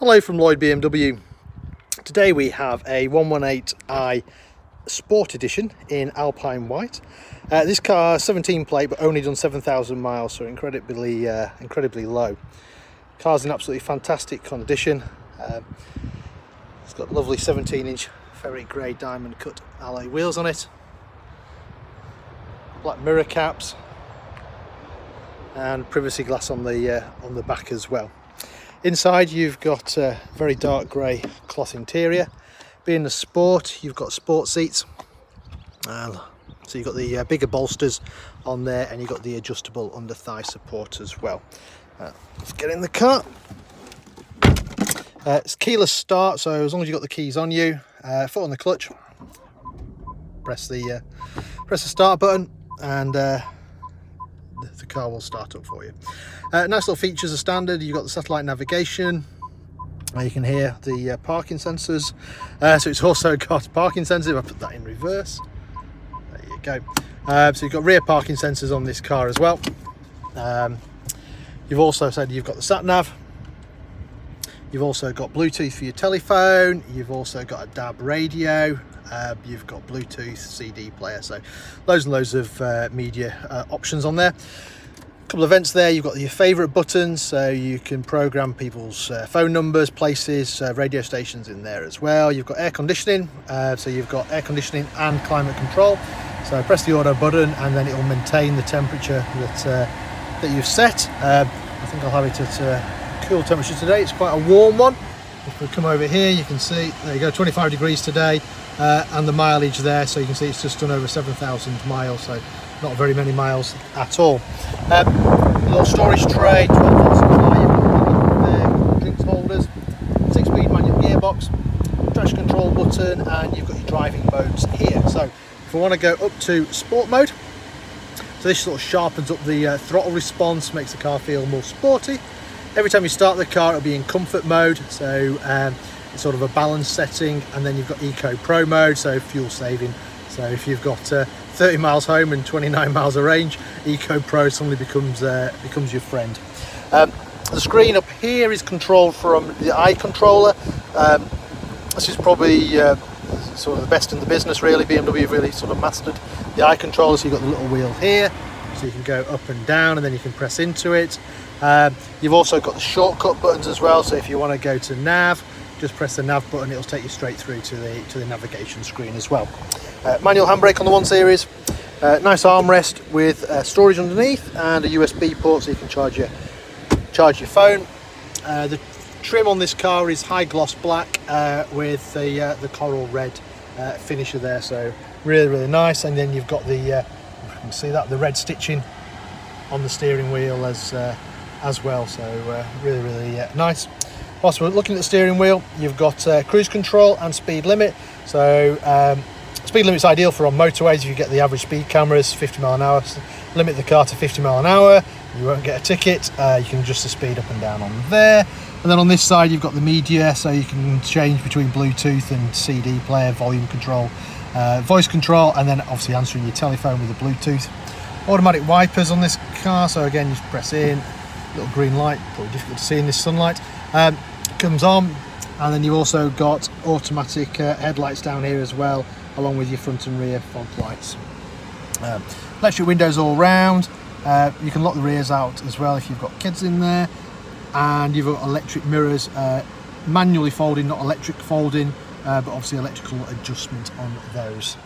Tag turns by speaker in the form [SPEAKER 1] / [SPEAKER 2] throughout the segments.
[SPEAKER 1] Hello from Lloyd BMW. Today we have a 118i Sport Edition in Alpine White. Uh, this car 17 plate but only done 7,000 miles so incredibly uh, incredibly low. Car's in absolutely fantastic condition. Um, it's got lovely 17 inch Ferric Grey diamond cut alloy wheels on it. Black mirror caps and privacy glass on the uh, on the back as well. Inside you've got a very dark grey cloth interior. Being a sport, you've got sport seats. Uh, so you've got the uh, bigger bolsters on there and you've got the adjustable under thigh support as well. Uh, let's get in the car. Uh, it's keyless start, so as long as you've got the keys on you, uh, foot on the clutch, press the uh, press the start button and the car will start up for you. Uh, nice little features are standard. You've got the satellite navigation. Uh, you can hear the uh, parking sensors. Uh, so it's also got parking sensors. If I put that in reverse, there you go. Uh, so you've got rear parking sensors on this car as well. Um, you've also said you've got the sat nav. You've also got Bluetooth for your telephone. You've also got a DAB radio. Uh, you've got Bluetooth, CD player, so loads and loads of uh, media uh, options on there. A couple of events there, you've got your favourite buttons, so you can program people's uh, phone numbers, places, uh, radio stations in there as well. You've got air conditioning, uh, so you've got air conditioning and climate control. So press the auto button and then it will maintain the temperature that, that you've set. I think I'll have it at cool temperature today, it's quite a warm one. If we come over here, you can see, there you go, 25 degrees today uh, and the mileage there. So you can see it's just done over 7,000 miles so not very many miles at all. Um, little storage tray 12 volt supply drinks holders six speed manual gearbox traction control button and you've got your driving modes here. So if we want to go up to sport mode so this sort of sharpens up the uh, throttle response makes the car feel more sporty every time you start the car it'll be in comfort mode so um, sort of a balance setting and then you've got eco pro mode so fuel saving. So if you've got uh, 30 miles home and 29 miles of range eco pro suddenly becomes uh, becomes your friend. Um, the screen up here is controlled from the eye controller. Um, this is probably uh, sort of the best in the business really. BMW have really sort of mastered the eye controller so you've got the little wheel here so you can go up and down and then you can press into it um, you've also got the shortcut buttons as well so if you want to go to nav just press the nav button it'll take you straight through to the to the navigation screen as well. Uh, manual handbrake on the one series. Uh, nice armrest with uh, storage underneath and a USB port so you can charge your charge your phone. Uh, the trim on this car is high gloss black uh, with the uh, the coral red finisher there so really really nice. And then you've got the you can see that the red stitching on the steering wheel as as well so really really nice Whilst we're looking at the steering wheel, you've got uh, cruise control and speed limit. So um, speed limit is ideal for on motorways if you get the average speed cameras, 50 mile an hour. So limit the car to 50 mile an hour, you won't get a ticket. Uh, you can adjust the speed up and down on there. And then on this side, you've got the media, so you can change between Bluetooth and CD player, volume control, uh, voice control, and then obviously answering your telephone with the Bluetooth. Automatic wipers on this car, so again, you just press in, little green light, probably difficult to see in this sunlight. Um, comes on and then you've also got automatic uh, headlights down here as well along with your front and rear fog lights. Um, electric windows all round. Uh, you can lock the rears out as well if you've got kids in there and you've got electric mirrors uh, manually folding not electric folding uh, but obviously electrical adjustment on those.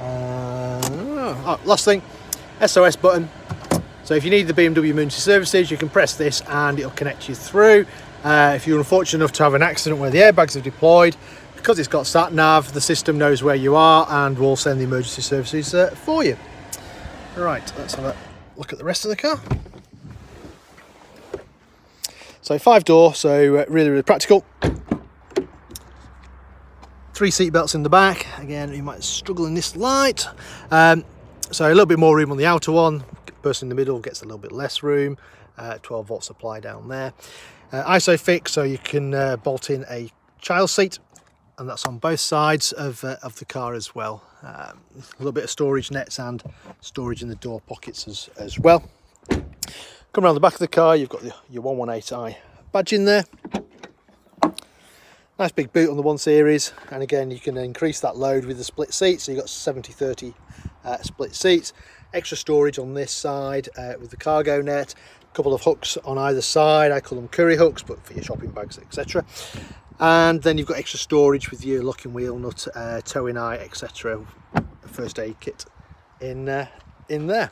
[SPEAKER 1] Uh, oh, last thing SOS button so if you need the BMW emergency services you can press this and it'll connect you through uh, if you're unfortunate enough to have an accident where the airbags are deployed, because it's got sat nav, the system knows where you are and will send the emergency services uh, for you. Right, let's have a look at the rest of the car. So five door, so uh, really, really practical. Three seat belts in the back. Again, you might struggle in this light. Um, so a little bit more room on the outer one. Person in the middle gets a little bit less room. Uh, 12 volt supply down there. Uh, ISOFIX, so you can uh, bolt in a child seat, and that's on both sides of, uh, of the car as well. Um, a little bit of storage nets and storage in the door pockets as, as well. Come around the back of the car, you've got the, your 118i badge in there. Nice big boot on the 1 Series and again you can increase that load with the split seat so you've got 70-30 uh, split seats. Extra storage on this side uh, with the cargo net, a couple of hooks on either side, I call them curry hooks but for your shopping bags etc. And then you've got extra storage with your locking wheel nut, uh, towing eye etc. First aid kit in, uh, in there.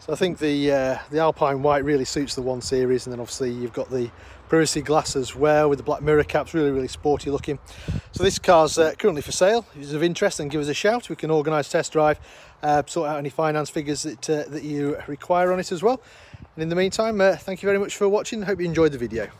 [SPEAKER 1] So I think the uh, the Alpine White really suits the one series and then obviously you've got the privacy glass as well with the black mirror caps, really, really sporty looking. So this car's uh, currently for sale. If it's of interest, then give us a shout. We can organise test drive, uh, sort out any finance figures that, uh, that you require on it as well. And in the meantime, uh, thank you very much for watching. Hope you enjoyed the video.